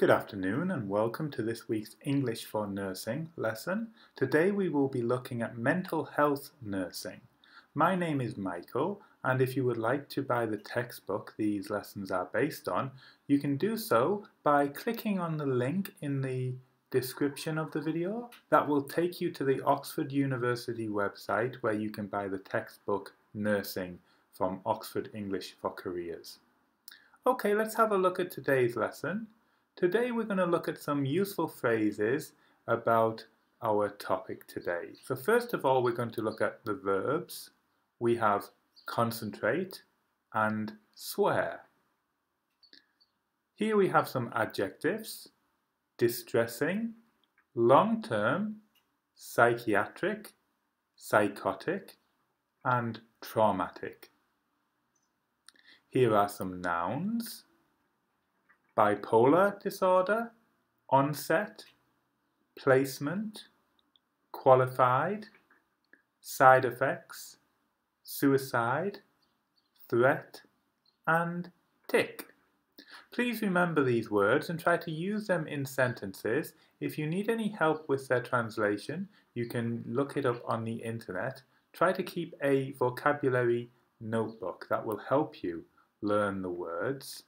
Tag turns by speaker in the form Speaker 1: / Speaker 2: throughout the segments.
Speaker 1: Good afternoon and welcome to this week's English for Nursing lesson. Today we will be looking at mental health nursing. My name is Michael and if you would like to buy the textbook these lessons are based on, you can do so by clicking on the link in the description of the video. That will take you to the Oxford University website where you can buy the textbook Nursing from Oxford English for Careers. Okay, let's have a look at today's lesson. Today we're going to look at some useful phrases about our topic today. So first of all, we're going to look at the verbs. We have concentrate and swear. Here we have some adjectives. Distressing, long-term, psychiatric, psychotic, and traumatic. Here are some nouns. Bipolar disorder, onset, placement, qualified, side effects, suicide, threat, and tick. Please remember these words and try to use them in sentences. If you need any help with their translation, you can look it up on the internet. Try to keep a vocabulary notebook that will help you learn the words.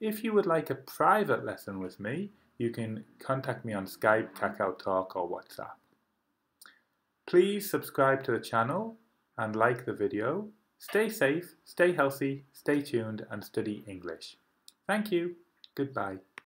Speaker 1: If you would like a private lesson with me, you can contact me on Skype, Kakao Talk or WhatsApp. Please subscribe to the channel and like the video. Stay safe, stay healthy, stay tuned and study English. Thank you. Goodbye.